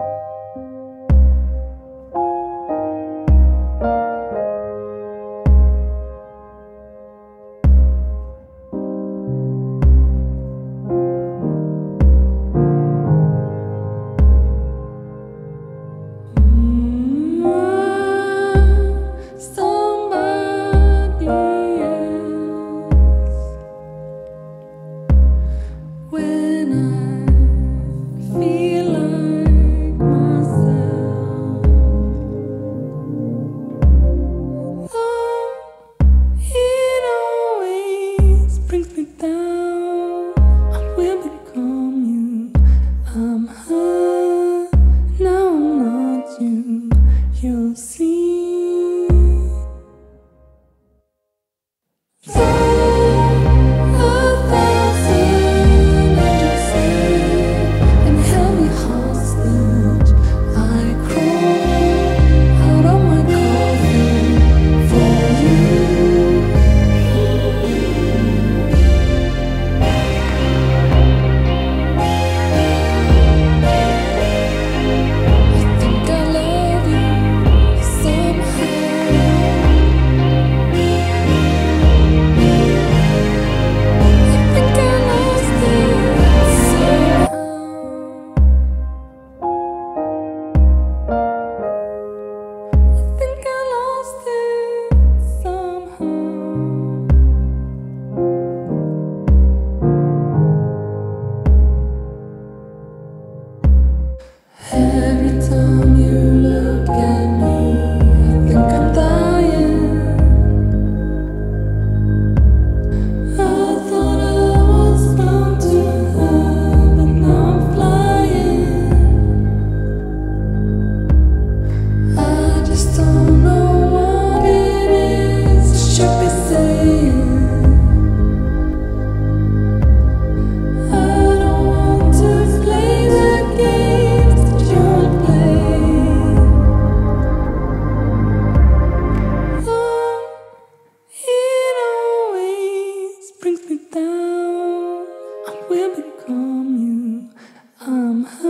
you brings time you look at be hum hum.